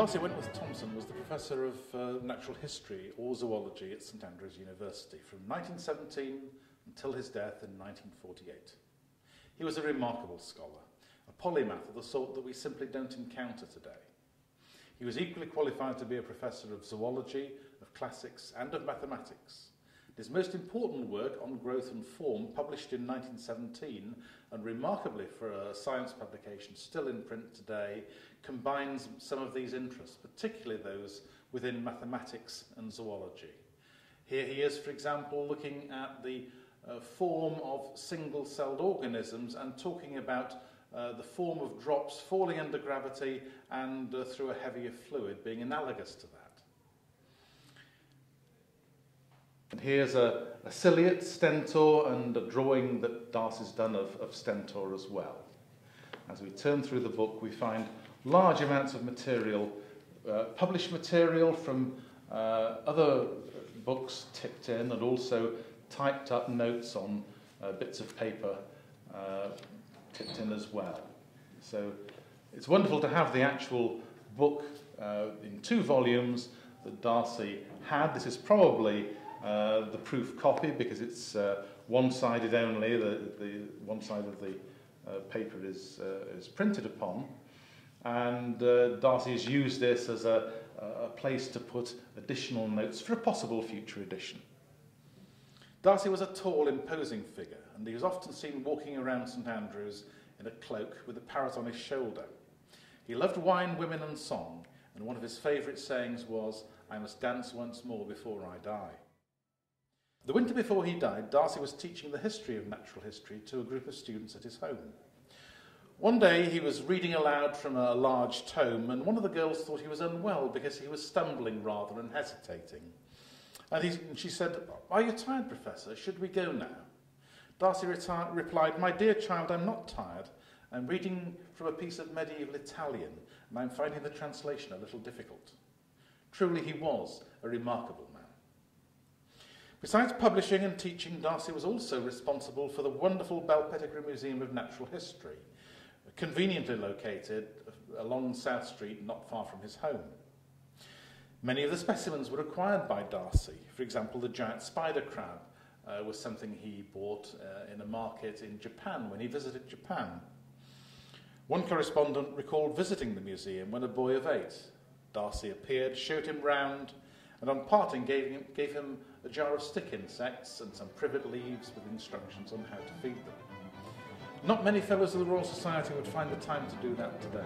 Darcy Wentworth Thompson was the Professor of uh, Natural History or Zoology at St Andrews University from 1917 until his death in 1948. He was a remarkable scholar, a polymath of the sort that we simply don't encounter today. He was equally qualified to be a professor of zoology, of classics, and of mathematics. His most important work on growth and form, published in 1917, and remarkably for a science publication still in print today, combines some of these interests, particularly those within mathematics and zoology. Here he is, for example, looking at the uh, form of single-celled organisms and talking about uh, the form of drops falling under gravity and uh, through a heavier fluid being analogous to that. And here's a, a ciliate stentor and a drawing that D'Arcy's done of, of stentor as well. As we turn through the book, we find large amounts of material, uh, published material from uh, other books tipped in and also typed up notes on uh, bits of paper uh, tipped in as well. So it's wonderful to have the actual book uh, in two volumes that D'Arcy had. This is probably uh, the proof copy because it's uh, one-sided only, the, the one side of the uh, paper is, uh, is printed upon. And uh, D'Arcy has used this as a, a place to put additional notes for a possible future edition. D'Arcy was a tall, imposing figure, and he was often seen walking around St Andrews in a cloak with a parrot on his shoulder. He loved wine, women, and song, and one of his favourite sayings was, I must dance once more before I die. The winter before he died, D'Arcy was teaching the history of natural history to a group of students at his home. One day he was reading aloud from a large tome, and one of the girls thought he was unwell because he was stumbling rather and hesitating. And, he, and she said, Are you tired, Professor? Should we go now? D'Arcy reti- replied, My dear child, I'm not tired. I'm reading from a piece of medieval Italian, and I'm finding the translation a little difficult. Truly, he was a remarkable man. Besides publishing and teaching, D'Arcy was also responsible for the wonderful Bell Pettigrew Museum of Natural History, conveniently located along South Street, not far from his home. Many of the specimens were acquired by D'Arcy. For example, the giant spider crab uh, was something he bought uh, in a market in Japan when he visited Japan. One correspondent recalled visiting the museum when a boy of eight. D'Arcy appeared, showed him round, and on parting gave him, gave him a jar of stick insects and some privet leaves with instructions on how to feed them. Not many fellows of the Royal Society would find the time to do that today.